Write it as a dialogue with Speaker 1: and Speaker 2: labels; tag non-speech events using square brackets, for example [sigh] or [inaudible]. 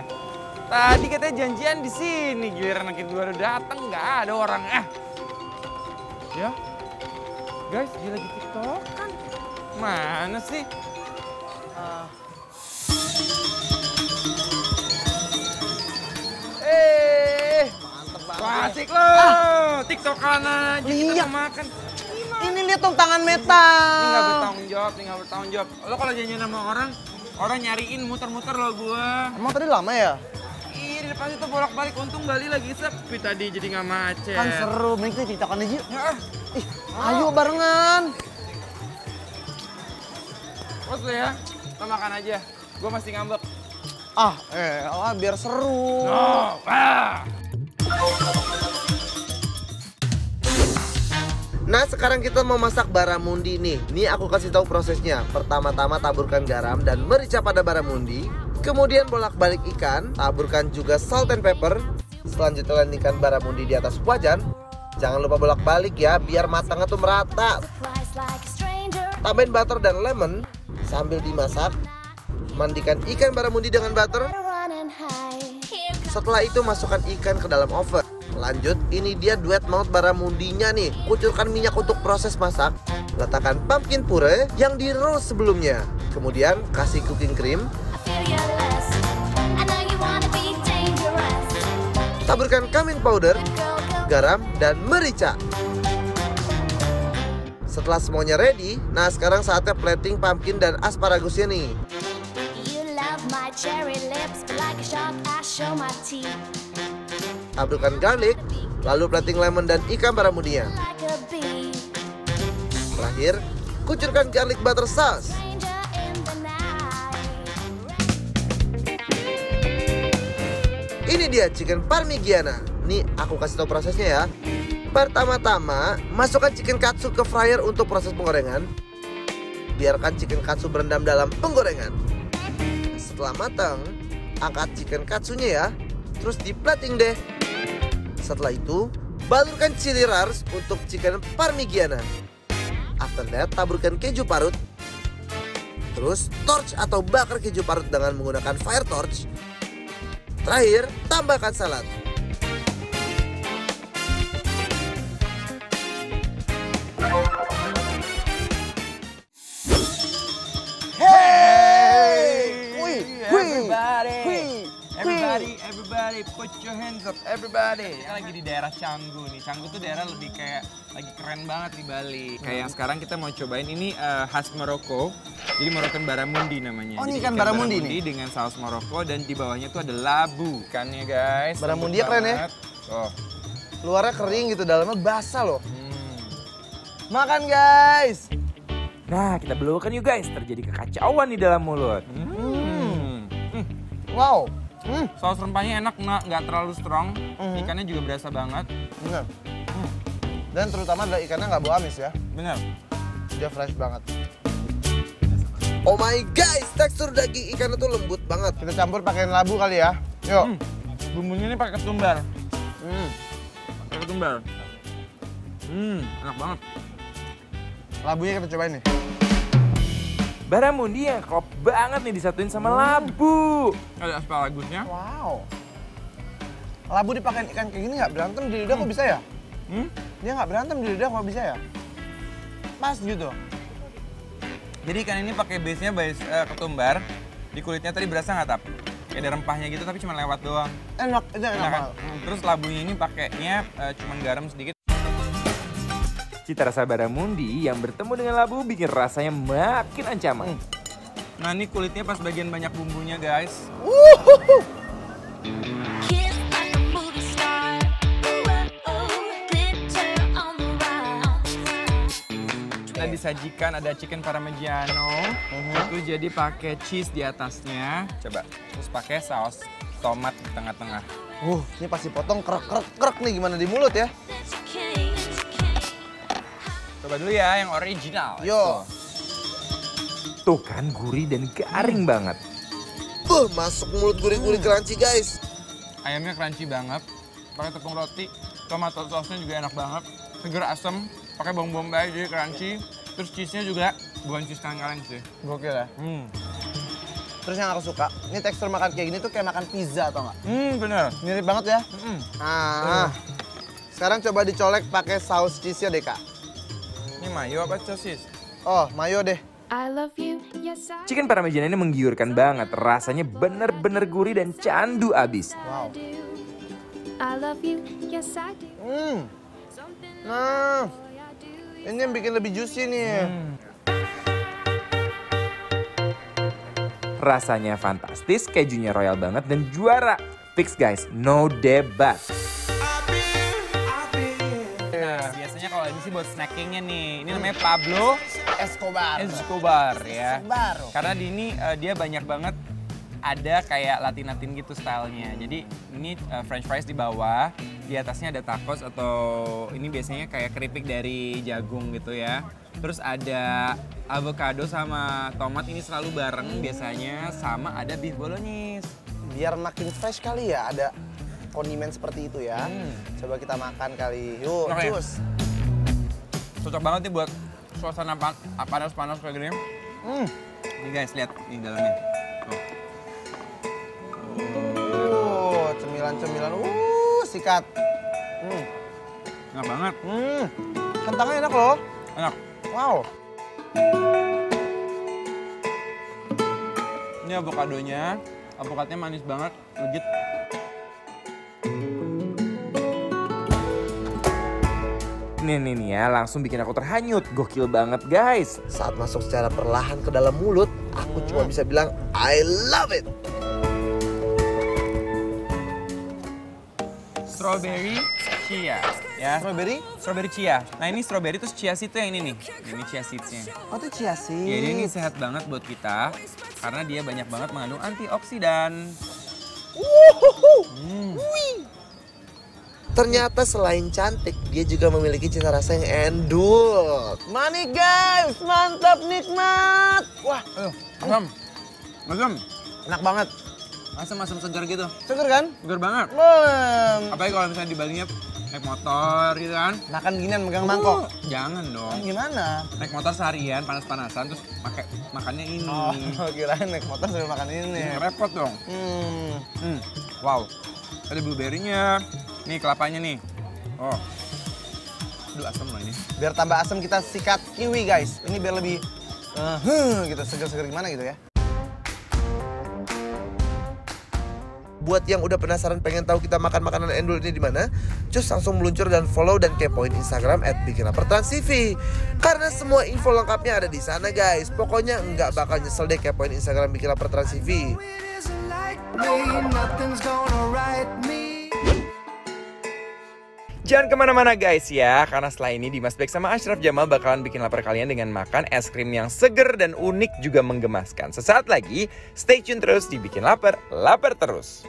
Speaker 1: ya? Tadi katanya janjian di sini, giliran kita baru datang nggak ada orang. Eh, ya, guys, dia lagi tiktokan. Mana sih? Eh,
Speaker 2: Mantep banget.
Speaker 1: Klasik lo, tiktokan aja kita mau makan.
Speaker 2: Ini lihat dong tangan Meta.
Speaker 1: Ini nggak bertanggung jawab, ini nggak bertanggung jawab. Lo kalau janjian sama orang, orang nyariin muter-muter lo gua.
Speaker 2: Emang tadi lama ya?
Speaker 1: Ih, di depan itu bolak-balik. Untung Bali lagi sepi tadi, jadi nggak macet.
Speaker 2: Kan seru, mending kita tiktokan aja yuk.
Speaker 1: Ya.
Speaker 2: Ih, ayo barengan.
Speaker 1: Terus lo ya, lo makan aja. Gue masih ngambek.
Speaker 2: Ah, eh, ah, biar seru.
Speaker 1: No, ah.
Speaker 3: Nah sekarang kita mau masak baramundi nih. Nih aku kasih tahu prosesnya. Pertama-tama taburkan garam dan merica pada baramundi. Kemudian bolak-balik ikan Taburkan juga salt and pepper. Selanjutnya landingkan baramundi di atas wajan. Jangan lupa bolak-balik ya Biar matangnya tuh merata. Tambahin butter dan lemon. Sambil dimasak Mandikan ikan baramundi dengan butter. Setelah itu masukkan ikan ke dalam oven Lanjut, ini dia duet maut baramundinya nih. Kucurkan minyak untuk proses masak. Letakkan pumpkin puree yang di roast sebelumnya. Kemudian kasih cooking cream. Taburkan cumin powder, garam, dan merica. Setelah semuanya ready, nah sekarang saatnya plating pumpkin dan asparagusnya nih Taburkan garlic, lalu plating lemon dan ikan baramundinya Terakhir, kucurkan garlic butter sauce Ini dia chicken parmigiana. Nih aku kasih tahu prosesnya ya. Pertama-tama, masukkan chicken katsu ke fryer untuk proses penggorengan. Biarkan chicken katsu berendam dalam penggorengan. Setelah matang, angkat chicken katsunya ya. Terus di plating deh. Setelah itu, balurkan chili rars untuk chicken parmigiana. After that, taburkan keju parut. Terus torch atau bakar keju parut dengan menggunakan fire torch. Terakhir, tambahkan salad.
Speaker 1: Everybody, put your hands up, everybody. Kita lagi di daerah Canggu nih. Canggu tuh daerah lebih kayak lagi keren banget di Bali. Kayak yang sekarang kita mau cobain ini eh, khas Maroko. Jadi Moroccan baramundi namanya.
Speaker 2: Oh, ini
Speaker 1: Jadi
Speaker 2: ikan baramundi nih?
Speaker 1: dengan saus Maroko dan di bawahnya tuh ada labu ikannya guys.
Speaker 2: Baramundi
Speaker 1: Lembut
Speaker 2: keren ya?
Speaker 1: Oh.
Speaker 2: Luarnya kering gitu, dalamnya basah loh.
Speaker 1: Hmm.
Speaker 2: Makan guys.
Speaker 4: Nah, kita belokkan yuk guys. Terjadi kekacauan di dalam mulut.
Speaker 1: Hmm. Hmm.
Speaker 2: Wow. Hmm,
Speaker 1: Saus rempahnya enak, nggak terlalu strong.
Speaker 2: Mhm.
Speaker 1: Ikannya juga berasa banget.
Speaker 2: bener. Dan terutama adalah ikannya nggak bau amis ya.
Speaker 1: Bener.
Speaker 2: Dia fresh banget.
Speaker 3: Oh my guys, tekstur daging ikan itu lembut banget.
Speaker 2: Kita campur pakai labu kali ya. Yuk.
Speaker 1: Hmm. Bumbunya ini pakai ketumbar.
Speaker 2: Hmm.
Speaker 1: Pakai ketumbar. Hmm, enak banget.
Speaker 2: Labunya kita cobain nih.
Speaker 4: Baramundi yang klop banget nih disatuin sama labu.
Speaker 1: Ada asparagusnya.
Speaker 2: Wow. Labu dipakai ikan kayak gini nggak berantem di lidah kok bisa ya?
Speaker 1: Hmm?
Speaker 2: Dia nggak berantem di lidah kok bisa ya? Pas gitu.
Speaker 1: Jadi ikan ini pakai base-nya base eh, ketumbar. Di kulitnya tadi berasa nggak tap? Kayak ada rempahnya gitu tapi cuma lewat doang.
Speaker 2: Enak, itu enak
Speaker 1: Enak kan?
Speaker 2: banget.
Speaker 1: Terus labunya ini pakainya eh, cuma garam sedikit.
Speaker 4: Cita rasa baramundi yang bertemu dengan labu bikin rasanya makin ancaman.
Speaker 2: Hmm.
Speaker 1: Nah ini kulitnya pas bagian banyak bumbunya guys. Kita disajikan ada chicken parmigiano. Itu jadi pakai cheese di atasnya. Coba. Terus pakai saus tomat di tengah-tengah.
Speaker 2: Uh, ini pasti potong krek krek krek nih gimana di mulut ya?
Speaker 1: Coba dulu ya yang original.
Speaker 2: Yo.
Speaker 4: Tuh kan gurih dan garing banget.
Speaker 3: Uh, masuk mulut gurih-gurih crunchy guys.
Speaker 1: Ayamnya crunchy banget. Pakai tepung roti. Tomato sausnya juga enak banget. Seger asem. Pakai bawang bombay jadi crunchy. Terus cheese-nya juga bukan cheese kaleng-kaleng sih.
Speaker 2: Gokil ya.
Speaker 1: Hmm.
Speaker 2: Terus yang aku suka, ini tekstur makan kayak gini tuh kayak makan pizza atau nggak?
Speaker 1: Hmm, bener.
Speaker 2: Mirip banget ya.
Speaker 1: Mm-mm.
Speaker 2: Ah, sekarang coba dicolek pakai saus cheese-nya deh kak.
Speaker 1: Ini mayo apa sosis?
Speaker 2: Oh, mayo deh.
Speaker 5: I love you, yes I
Speaker 4: Chicken parmigiana ini menggiurkan banget, rasanya bener-bener gurih dan candu abis.
Speaker 2: Wow.
Speaker 5: I love you, yes I do.
Speaker 2: Hmm. Nah, ini yang bikin lebih juicy nih.
Speaker 4: Rasanya fantastis, kejunya royal banget dan juara. Fix guys, no debat.
Speaker 1: Biasanya kalau ini sih buat snackingnya nih. Ini namanya Pablo
Speaker 2: Escobar.
Speaker 1: Escobar ya.
Speaker 2: Escobar.
Speaker 1: Karena di ini eh, dia banyak banget ada kayak latin-latin gitu stylenya. Jadi ini eh, french fries di bawah, di atasnya ada tacos atau ini biasanya kayak keripik dari jagung gitu ya. Terus ada avocado sama tomat ini selalu bareng biasanya sama ada beef bolognese.
Speaker 2: Biar makin fresh kali ya, ada kondimen seperti itu ya.
Speaker 1: Hmm.
Speaker 2: Coba kita makan kali. Yuk,
Speaker 1: Oke.
Speaker 2: cus.
Speaker 1: Cocok banget nih buat suasana pa- panas-panas kayak gini.
Speaker 2: Hmm.
Speaker 1: Nih guys, lihat di dalamnya. Tuh.
Speaker 2: Uh, cemilan-cemilan. Uh, sikat. Hmm.
Speaker 1: Enak banget.
Speaker 2: Hmm. Kentangnya enak loh.
Speaker 1: Enak.
Speaker 2: Wow.
Speaker 1: Ini avokadonya, avokadonya manis banget, legit.
Speaker 4: Nih nih nih ya, langsung bikin aku terhanyut. Gokil banget guys.
Speaker 3: Saat masuk secara perlahan ke dalam mulut, aku cuma bisa bilang I love it.
Speaker 1: Strawberry chia, ya.
Speaker 2: Strawberry?
Speaker 1: Strawberry chia. Nah ini strawberry terus chia seed yang ini nih. Ini chia seedsnya.
Speaker 2: Oh, itu chia seed.
Speaker 1: Ya, ini sehat banget buat kita karena dia banyak banget mengandung antioksidan.
Speaker 3: Ternyata selain cantik, dia juga memiliki cita rasa yang endul.
Speaker 2: Mani guys, mantap nikmat. Wah,
Speaker 1: Aduh, asam. Asam.
Speaker 2: enak banget.
Speaker 1: Asam-asam segar gitu.
Speaker 2: Seger kan?
Speaker 1: Segar banget.
Speaker 2: Bem.
Speaker 1: Apalagi kalau misalnya di Balinya naik motor gitu kan.
Speaker 2: Makan ginian megang mangkok.
Speaker 1: Jangan dong.
Speaker 2: Gimana?
Speaker 1: Naik motor seharian panas-panasan terus pakai makannya ini.
Speaker 2: Oh, [laughs] kirain naik motor sambil makan ini.
Speaker 1: Hmm, repot dong.
Speaker 2: Hmm.
Speaker 1: Hmm. Wow. Ada blueberry-nya. Nih kelapanya nih. Oh. Aduh asam loh ini.
Speaker 2: Biar tambah asam kita sikat kiwi guys. Ini biar lebih eh, huh, gitu seger-seger gimana gitu ya.
Speaker 3: Buat yang udah penasaran pengen tahu kita makan makanan endul ini di mana, cus langsung meluncur dan follow dan kepoin Instagram @bikinlapertransTV. Karena semua info lengkapnya ada di sana guys. Pokoknya nggak bakal nyesel deh kepoin Instagram Bikin Lapar Trans TV.
Speaker 4: Jangan ke mana-mana guys ya, karena setelah ini Dimas Beck sama Ashraf Jamal bakalan bikin lapar kalian dengan makan es krim yang seger dan unik juga menggemaskan. Sesaat lagi, stay tune terus di Bikin Lapar, lapar terus.